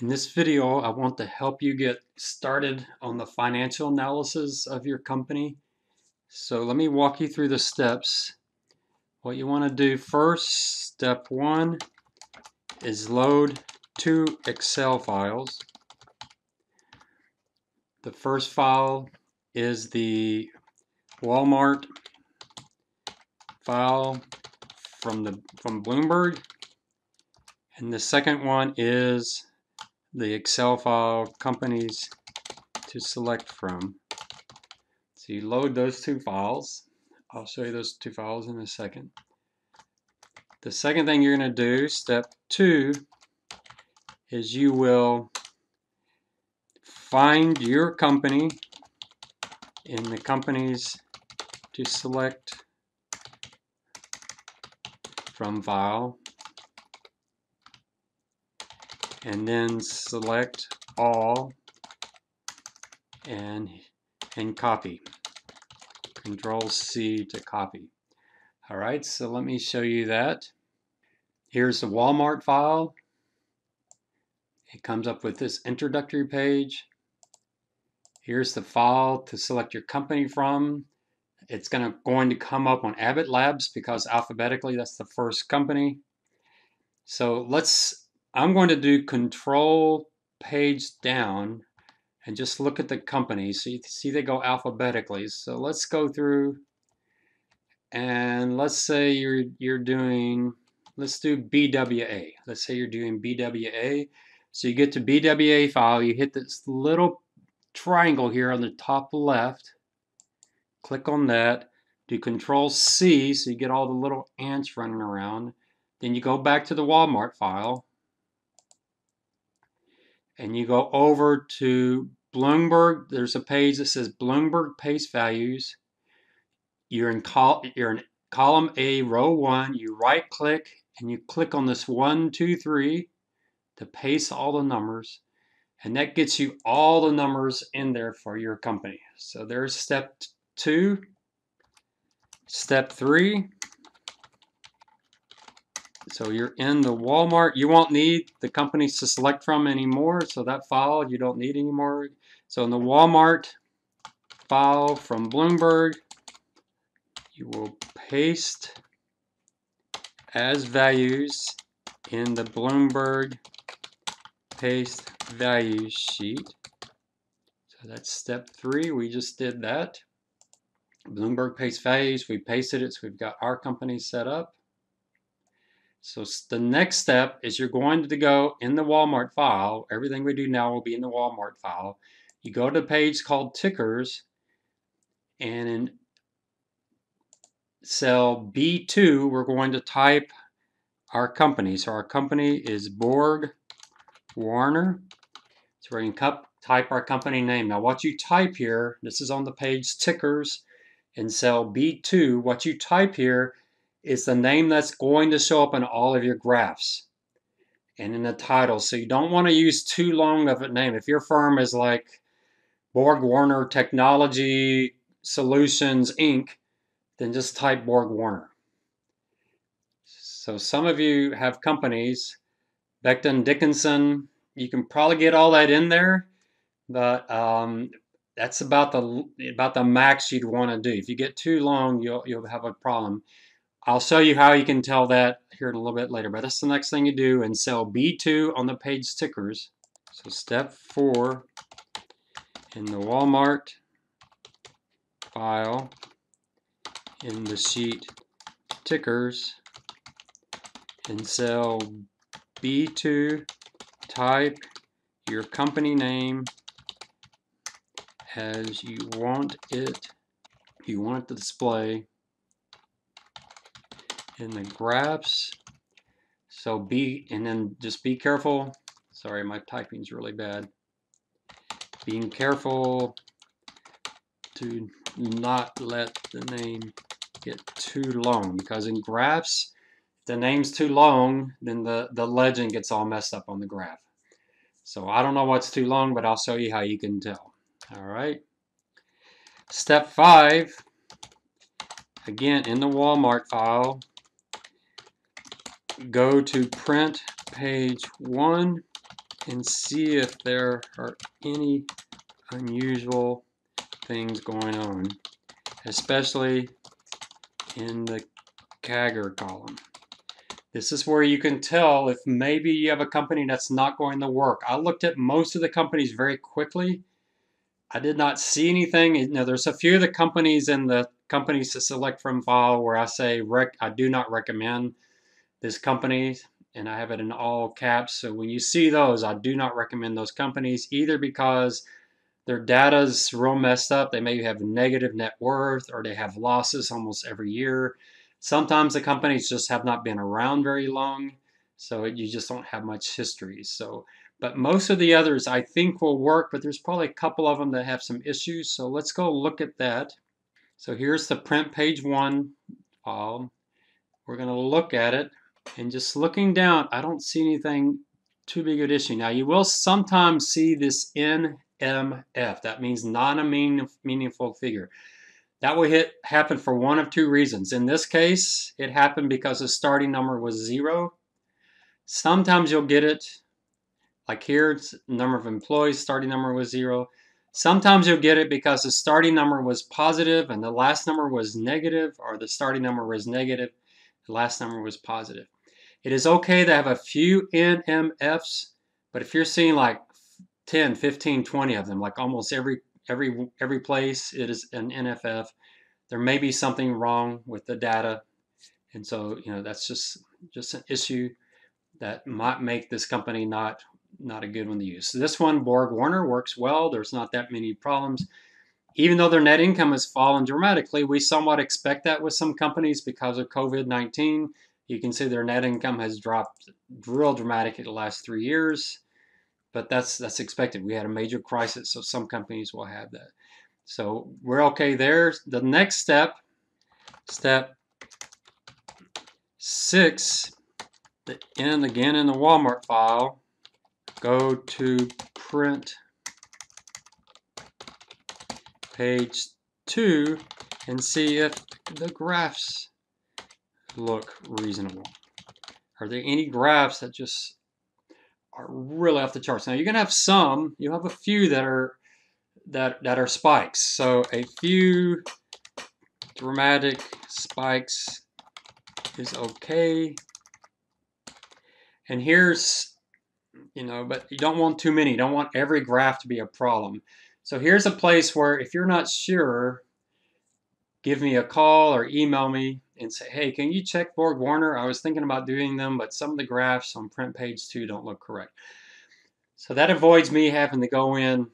In this video, I want to help you get started on the financial analysis of your company. So let me walk you through the steps. What you want to do first, step one, is load two Excel files. The first file is the Walmart file from the from Bloomberg and the second one is the Excel file companies to select from. So you load those two files. I'll show you those two files in a second. The second thing you're going to do, step two, is you will find your company in the companies to select from file and then select all and and copy. Control C to copy. Alright so let me show you that. Here's the Walmart file. It comes up with this introductory page. Here's the file to select your company from. It's gonna going to come up on Abbott Labs because alphabetically that's the first company. So let's I'm going to do control page down and just look at the companies. So you see they go alphabetically. So let's go through and let's say you're you're doing let's do BWA. Let's say you're doing BWA. So you get to BWA file, you hit this little triangle here on the top left. Click on that. Do control C so you get all the little ants running around. Then you go back to the Walmart file and you go over to Bloomberg, there's a page that says Bloomberg Paste Values. You're in, col you're in column A, row one. You right click and you click on this one, two, three to paste all the numbers. And that gets you all the numbers in there for your company. So there's step two. Step three, so you're in the Walmart. You won't need the companies to select from anymore. So that file you don't need anymore. So in the Walmart file from Bloomberg, you will paste as values in the Bloomberg paste values sheet. So that's step three. We just did that. Bloomberg paste values. We pasted it. So we've got our company set up. So the next step is you're going to go in the Walmart file. Everything we do now will be in the Walmart file. You go to a page called tickers and in cell B2 we're going to type our company. So our company is Borg Warner. So we're going to type our company name. Now what you type here, this is on the page tickers in cell B2, what you type here is the name that's going to show up in all of your graphs and in the title. So you don't want to use too long of a name. If your firm is like Borg Warner Technology Solutions Inc., then just type Borg Warner. So some of you have companies, Becton Dickinson, you can probably get all that in there, but um, that's about the about the max you'd want to do. If you get too long, you'll you'll have a problem. I'll show you how you can tell that here in a little bit later, but that's the next thing you do in cell B2 on the page tickers. So step four in the Walmart file in the sheet tickers in cell B2 type your company name as you want it you want it to display in the graphs. So be, and then just be careful. Sorry, my typing's really bad. Being careful to not let the name get too long because in graphs, if the name's too long, then the, the legend gets all messed up on the graph. So I don't know what's too long, but I'll show you how you can tell. All right. Step five, again, in the Walmart file, go to print page one and see if there are any unusual things going on, especially in the CAGR column. This is where you can tell if maybe you have a company that's not going to work. I looked at most of the companies very quickly. I did not see anything. You know, there's a few of the companies in the companies to select from file where I say rec I do not recommend this company and I have it in all caps. So when you see those, I do not recommend those companies either because their data's real messed up. They may have negative net worth or they have losses almost every year. Sometimes the companies just have not been around very long, so you just don't have much history. So, but most of the others I think will work, but there's probably a couple of them that have some issues. So let's go look at that. So here's the print page one file. We're going to look at it and just looking down, I don't see anything too big of an issue. Now you will sometimes see this NMF. That means not a mean, meaningful figure. That will hit happen for one of two reasons. In this case, it happened because the starting number was zero. Sometimes you'll get it, like here, number of employees, starting number was zero. Sometimes you'll get it because the starting number was positive and the last number was negative, or the starting number was negative, the last number was positive. It is okay to have a few NMFs, but if you're seeing like 10, 15, 20 of them, like almost every every every place it is an NMF. There may be something wrong with the data, and so you know that's just just an issue that might make this company not not a good one to use. So this one, Borg Warner, works well. There's not that many problems. Even though their net income has fallen dramatically, we somewhat expect that with some companies because of COVID-19. You can see their net income has dropped real dramatically the last three years but that's that's expected. We had a major crisis, so some companies will have that. So we're okay there. The next step, step six, and again in the Walmart file, go to print page two and see if the graphs look reasonable. Are there any graphs that just are really off the charts. Now you're gonna have some, you have a few that are that that are spikes. So a few dramatic spikes is okay. And here's, you know, but you don't want too many. You don't want every graph to be a problem. So here's a place where if you're not sure, give me a call or email me and say, hey, can you check Borg Warner? I was thinking about doing them, but some of the graphs on print page two don't look correct. So that avoids me having to go in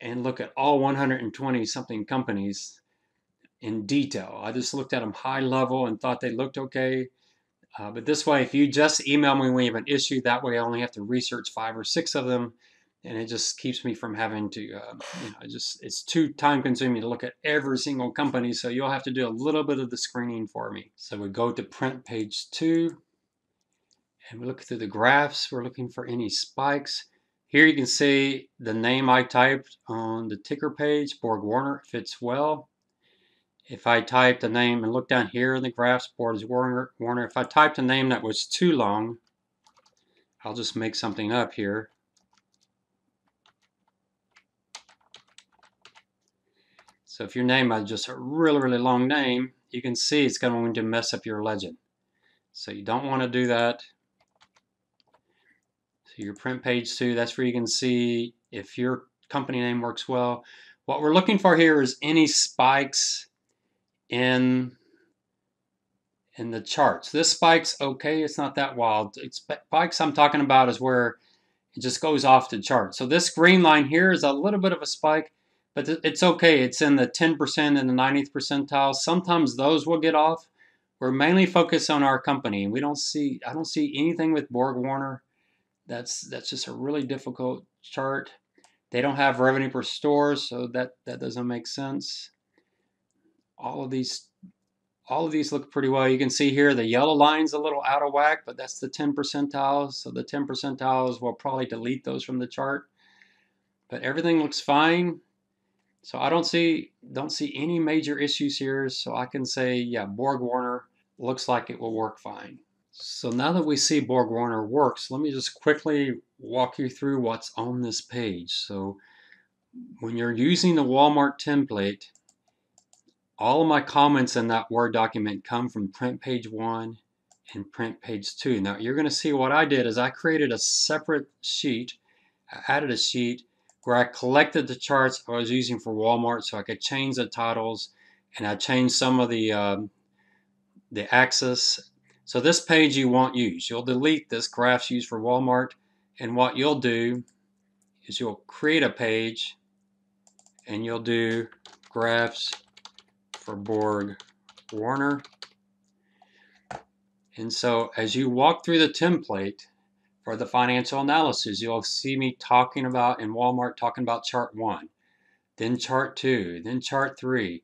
and look at all 120 something companies in detail. I just looked at them high level and thought they looked okay. Uh, but this way, if you just email me when you have an issue, that way I only have to research five or six of them and it just keeps me from having to, uh, you know, just it's too time consuming to look at every single company. So you'll have to do a little bit of the screening for me. So we go to print page two and we look through the graphs. We're looking for any spikes. Here you can see the name I typed on the ticker page, Borg Warner, fits well. If I type the name and look down here in the graphs, Borg Warner, Warner, if I typed a name that was too long, I'll just make something up here. So if your name has just a really, really long name, you can see it's going to mess up your legend. So you don't want to do that. So your print page too, that's where you can see if your company name works well. What we're looking for here is any spikes in in the charts. This spike's okay, it's not that wild. It's spikes I'm talking about is where it just goes off the chart. So this green line here is a little bit of a spike. But it's okay. It's in the 10% and the 90th percentile. Sometimes those will get off. We're mainly focused on our company. We don't see, I don't see anything with Borg Warner. That's that's just a really difficult chart. They don't have revenue per store, so that that doesn't make sense. All of these all of these look pretty well. You can see here the yellow line's a little out of whack, but that's the 10 percentiles. So the 10 percentiles will probably delete those from the chart. But everything looks fine. So I don't see don't see any major issues here. So I can say, yeah, Borg Warner looks like it will work fine. So now that we see Borg Warner works, let me just quickly walk you through what's on this page. So when you're using the Walmart template, all of my comments in that Word document come from print page one and print page two. Now you're going to see what I did is I created a separate sheet, I added a sheet where I collected the charts I was using for Walmart so I could change the titles and I changed some of the um, the axis. So this page you won't use. You'll delete this graphs used for Walmart and what you'll do is you'll create a page and you'll do graphs for Borg Warner. And so as you walk through the template for the financial analysis, you'll see me talking about in Walmart talking about chart one, then chart two, then chart three.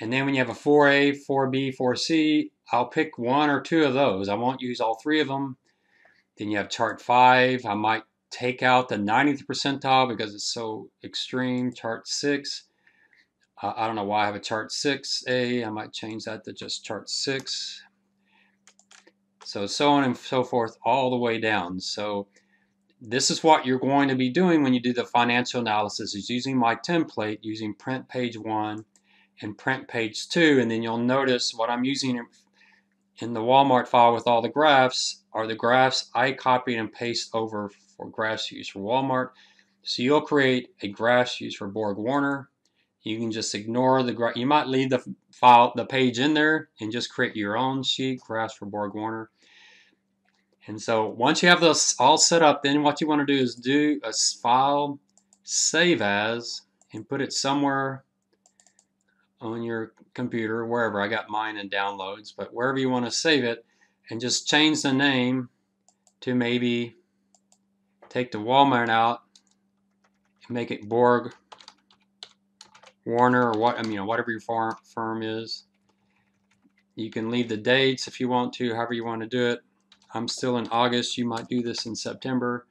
And then when you have a 4A, 4B, 4C, I'll pick one or two of those. I won't use all three of them. Then you have chart five. I might take out the 90th percentile because it's so extreme. Chart six. Uh, I don't know why I have a chart 6A. I might change that to just chart 6. So so on and so forth all the way down. So this is what you're going to be doing when you do the financial analysis is using my template, using print page 1 and print page 2. And then you'll notice what I'm using in the Walmart file with all the graphs are the graphs I copied and paste over for graphs used for Walmart. So you'll create a graphs used for Borg Warner, you can just ignore the, graph you might leave the file, the page in there and just create your own sheet, graphs for Borg Warner. And so once you have those all set up, then what you want to do is do a file, save as, and put it somewhere on your computer, wherever. I got mine in downloads, but wherever you want to save it, and just change the name to maybe take the Walmart out and make it Borg Warner or what I mean, whatever your farm, firm is. You can leave the dates if you want to, however you want to do it. I'm still in August. You might do this in September.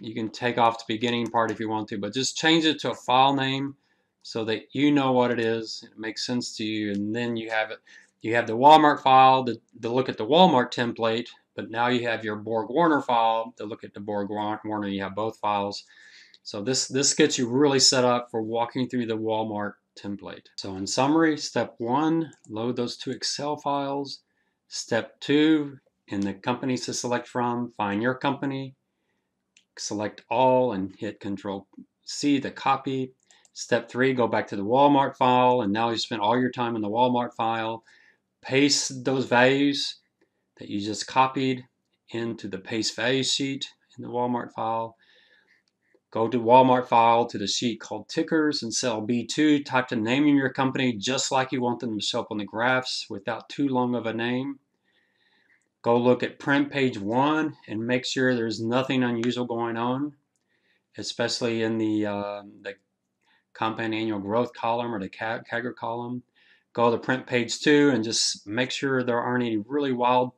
You can take off the beginning part if you want to, but just change it to a file name so that you know what it is. It makes sense to you, and then you have it. You have the Walmart file to, to look at the Walmart template, but now you have your Borg Warner file to look at the Borg Warner. You have both files. So this, this gets you really set up for walking through the Walmart template. So in summary, step one, load those two Excel files. Step two, in the companies to select from, find your company, select all and hit Control C to copy. Step three, go back to the Walmart file and now you spent all your time in the Walmart file. Paste those values that you just copied into the paste value sheet in the Walmart file. Go to Walmart file to the sheet called tickers and cell B2. Type the name of your company just like you want them to show up on the graphs without too long of a name. Go look at print page one and make sure there's nothing unusual going on, especially in the, uh, the compound annual growth column or the CAGR column. Go to print page two and just make sure there aren't any really wild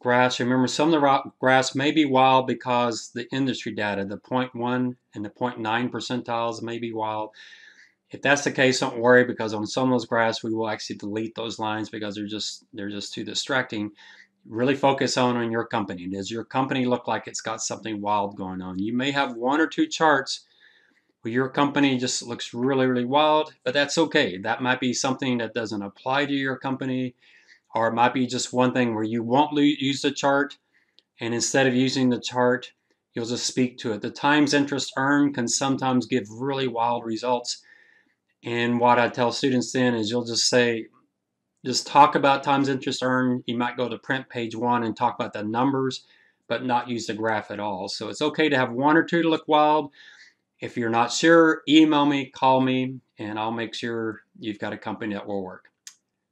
graphs. Remember, some of the graphs may be wild because the industry data, the 0.1 and the 0.9 percentiles may be wild. If that's the case, don't worry because on some of those graphs we will actually delete those lines because they're just they're just too distracting. Really focus on on your company. Does your company look like it's got something wild going on? You may have one or two charts where your company just looks really really wild, but that's okay. That might be something that doesn't apply to your company or it might be just one thing where you won't use the chart and instead of using the chart you'll just speak to it. The times interest earned can sometimes give really wild results and what I tell students then is you'll just say just talk about times interest earned. You might go to print page one and talk about the numbers but not use the graph at all. So it's okay to have one or two to look wild. If you're not sure, email me, call me, and I'll make sure you've got a company that will work.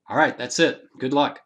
All right, that's it. Good luck.